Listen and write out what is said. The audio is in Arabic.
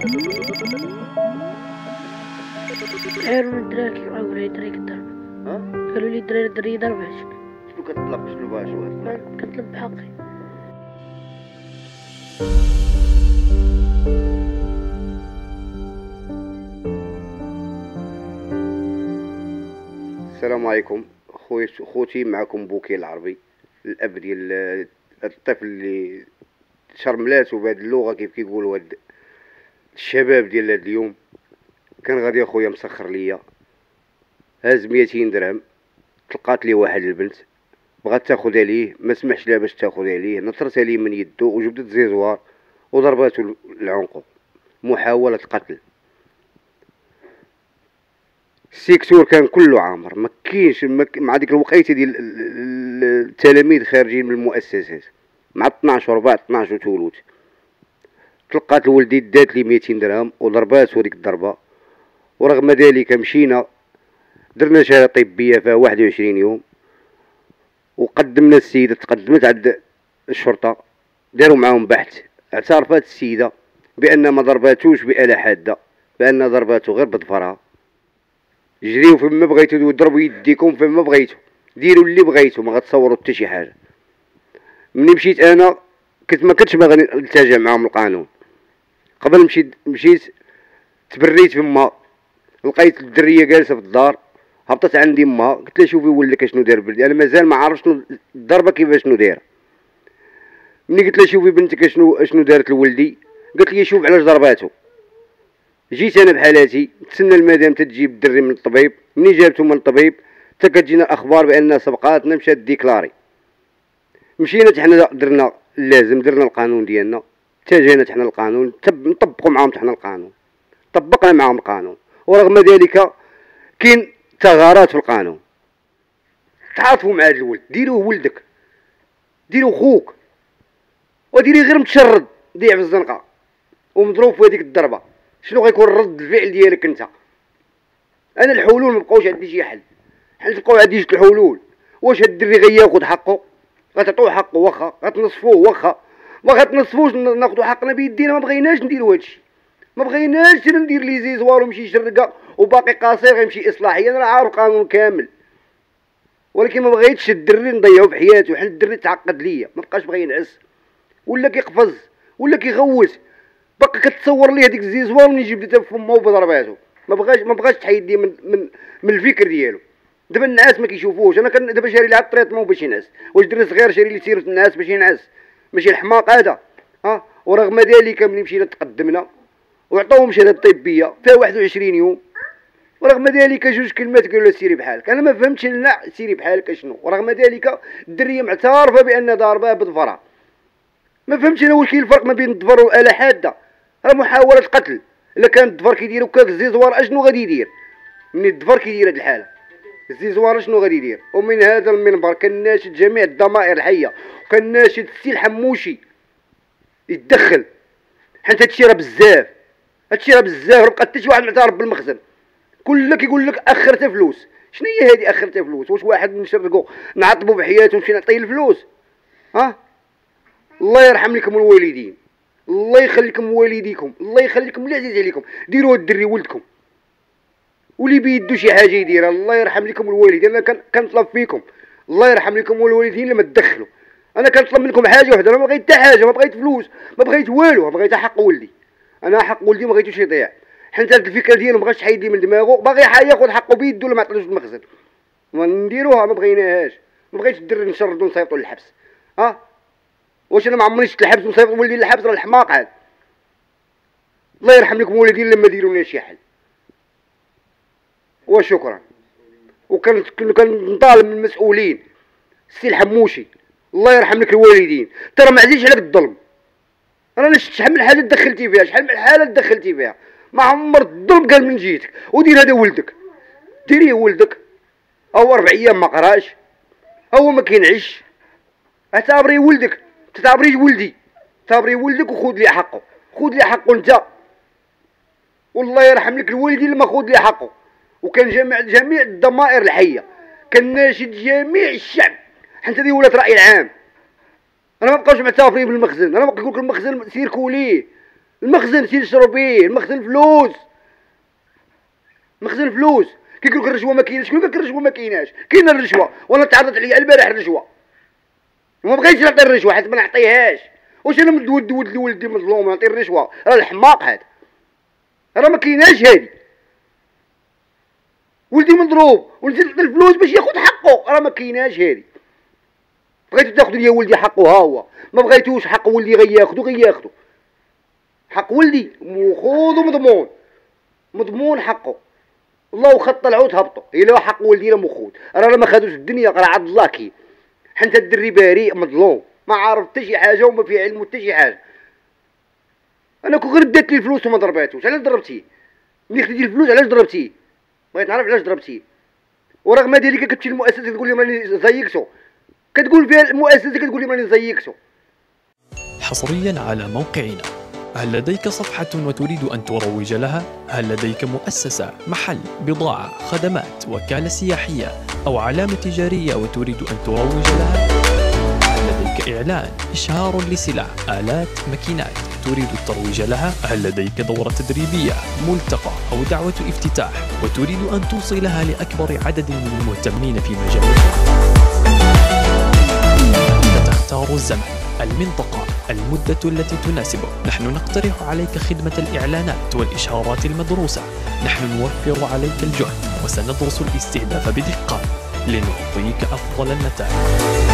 عيروا الدراري قالوا لي الدراري كضرب ها قالوا لي الدراري الدراري ضربات شنو كطلب شنو بغا شنو؟ كنطلب بحقي السلام عليكم خويا خوتي معكم بوكي العربي الاب ديال الطفل اللي شرملاتو بهاد اللغة كيف كيقولوا الشباب ديال هاد اليوم. كان غادي اخويا مسخر ليا. هاز 200 درهم. تلقات لي واحد البنت. بغات تاخذ عليه. ما سمحش لها باش تاخذ عليه. نطرت عليه من يدو وجبدت زيزوار وضرباتو العنقو محاولة قتل. ال secteur كان كله عامر. ما كاينش مع ديك الوقيتة ديال ال- ال- التلاميذ خارجين من المؤسسات. مع 12 ربع 12 وثلث تلقات الولدي دات لي 200 درهم وضرباتو هذيك الضربة. ورغم ذلك مشينا درنا شهاده طبيه فيها 21 يوم. وقدمنا السيدة تقدمت عند الشرطة. داروا معاهم بحث اعترفت السيدة بأن ما ضرباتوش بآلة حادة بأن ضرباتو غير بظفرها جريو فين ما بغيتو ضربوا يديكم فين ما بغيتو. ديروا اللي بغيتو ما غتصوروا حتى شي حاجة. ملي مشيت أنا كنت ما كنتش باغي نلتجع معاهم القانون قبل مشيت مشيت تبريت فما لقيت الدرية جالسة في الدار هبطت عندي ما قلت لها شوفي ولك اشنو داير بولدي أنا مازال ما عارف شنو الضربة كيفاش شنو دايرة. ملي قلت لها شوفي بنتك اشنو اشنو دارت لولدي قالت لي شوف علاش ضرباتو. جيت أنا بحالاتي تسنى المدام تجيب الدري من الطبيب مني جابته من الطبيب حتى كتجينا الاخبار بان سبقاتنا مشات ديكلاري. مشينا حنا درنا اللازم درنا القانون ديالنا. اتجهنا حنا القانون نطبقوا معاهم حنا القانون. طبقنا معاهم القانون. ورغم ذلك كاين ثغرات في القانون. تعاطفوا مع هذا الولد ديروه ولدك. ديروا خوك. وديري غير متشرد ضيع في الزنقة. ومضروب في هذيك الضربة. شنو غيكون رد الفعل ديالك انت؟ أنا الحلول ما بقاوش عندي شي حل. حل تبقاو عندي جوج الحلول. واش هاد الدري غياخد حقه غتعطوه حقه واخا غتنصفوه واخا. ما غتنصفوش ن- ناخدو حقنا بيدينا ما بغيناش نديرو هادشي. ما بغيناش ندير لي زيزوار ومشي شرقة وباقي قصير غيمشي إصلاحيا أنا عارف القانون كامل. ولكن ما بغيتش الدري نضيعو بحياته حيت الدري تعقد ليا. ما بقاش بغا ينعس. ولا كيقفز ولا كيغوت. باقي كتصور ليه هذيك الزيزوار جبدتها في فمه وبضرباتو ما بغاش ما بغاش تحيد من من من الفكر ديالو. دابا الناس ما كيشوفوش. أنا كان دابا شاري لها ال traitement باش ينعس. واش دري صغير شاري لي سيرة الناس باش ينعس. ماشي الحماق هذا ها؟ ورغم ذلك ملي مشينا تقدمنا وعطاوهم شهاده طبيه فيها 21 يوم. ورغم ذلك جوج كلمات قالوا لها سيري بحالك. أنا ما فهمتش لا سيري بحالك اشنو ورغم ذلك الدريه معترفه بأن ضاربها بظفرها ما فهمتش أنا واش كاين الفرق ما بين الظفر والآلة حادة. راه محاولة قتل. إلا كان الظفر كيدير هكاك الزيزوار أشنو غادي يدير؟ من الظفر كيدير هاد الحالة. الزيزوار شنو غادي يدير؟ ومن هذا المنبر كناشد جميع الضمائر الحية وكناشد السي الحموشي يتدخل حيت هادشي راه بزاف. هادشي راه بزاف راه بقى حتى شي واحد معترف بالمخزن. كله كيقول لك اخرت فلوس. شنو هي هادي اخرت فلوس؟ واش واحد نشرقو نعطبو بحياته ونمشي نعطيه الفلوس؟ ها؟ الله يرحم لكم الوالدين. الله يخليكم والديكم. الله يخليكم اللي عزيز عليكم. ديروا الدري ولدكم. واللي بيدو شي حاجة يديرها. الله يرحم لكم الوالدين. أنا كنطلب فيكم. الله يرحم لكم الوالدين لما تدخلوا. أنا كنطلب منكم حاجة وحدة. أنا ما بغيت حتى حاجة. ما بغيت فلوس. ما بغيت والو. بغيت حق ولدي. أنا حق ولدي ما بغيتوش يضيع. حيت هاد الفكرة ديالو ما بغاش تحيد لي من دماغه باغي ياخذ حقه بيدو ولا ما عطلوش المخزن. نديروها. ما بغيناهاش. ما بغيتش الدري نشردو نصيفطو للحبس. ها؟ واش أنا ما عمرني شفت الحبس ونصيفط ولدي للحبس؟ راه الحماق هذا. الله يرحم لكم والدين لما ديروا لنا شي حل. وشكرا. وكان كن- كان نطالب من المسؤولين. السي الحموشي الله يرحم لك الوالدين. ترى ما عزيزش عليك الظلم. أنا شفت شحال من حاجة دخلتي فيها شحال من حالة دخلتي فيها. ما عمر الظلم قال من جيتك. ودير هذا ولدك. ديريه ولدك. أو أربع أيام ما قراش. هو ما كينعش. اعتبري ولدك. تعتبريش ولدي. تعتبري ولدك وخذ لي حقه. خذ لي حقه أنت. والله يرحم لك الوالدين لما خذ لي حقه. وكان جميع جميع الضمائر الحية. كان ناشد جميع الشعب. حتى هذه ولات رأي العام. أنا ما بقاوش معترفين بالمخزن. أنا ما بقول لك المخزن سيركوا ليه المخزن تينشرو بيه المخزن فلوس. مخزن فلوس. كيقول لك الرشوة ما كايناش. كيقول لك الرشوة ما كايناش؟ كاينة الرشوة. وأنا تعرضت عليا البارح الرشوة. وما بغيتش نعطي الرشوة حيت ما نعطيهاش. واش أنا مد ولد ولد ولدي مظلوم نعطي الرشوة؟ راه الحماق هذا. راه ما كايناش هادي ولدي مضروب نعطي الفلوس باش ياخذ حقه. راه ما كايناش هادي. بغيتو تاخذوا ليا ولدي حقه ها هو. ما بغيتوش حق ولدي غياخذو غياخذو حق ولدي مخوض ومضمون. مضمون حقه. الله وخط العود هبطوا إلا حق ولدي لا مخوض. راه ما خدوش الدنيا راه عبد الله كي. حنت الدري بريء مظلوم. ما عارف حتى شي حاجة وما في علم حتى شي حاجة. أنا كون غير دات لي الفلوس وما ضرباتوش علاش ضربتيه؟ ملي خديتي الفلوس علاش ضربتيه؟ بغيت نعرف علاش ضربتيه ورغم ذلك كتمشي للمؤسسه تقول لي راني زيكتو. كتقول فيها المؤسسة كتقول لي راني زيكتو. حصريا على موقعنا. هل لديك صفحة وتريد أن تروج لها؟ هل لديك مؤسسة، محل، بضاعة، خدمات، وكالة سياحية أو علامة تجارية وتريد أن تروج لها؟ هل لديك إعلان، إشهار لسلع، آلات، ماكينات؟ تريد الترويج لها؟ هل لديك دورة تدريبية، ملتقى أو دعوة افتتاح وتريد أن توصلها لأكبر عدد من المهتمين في مجالك؟ تختار الزمن المنطقة المدة التي تناسبك نحن نقترح عليك خدمة الإعلانات والإشهارات المدروسة نحن نوفر عليك الجهد وسندرس الاستهداف بدقة لنعطيك أفضل النتائج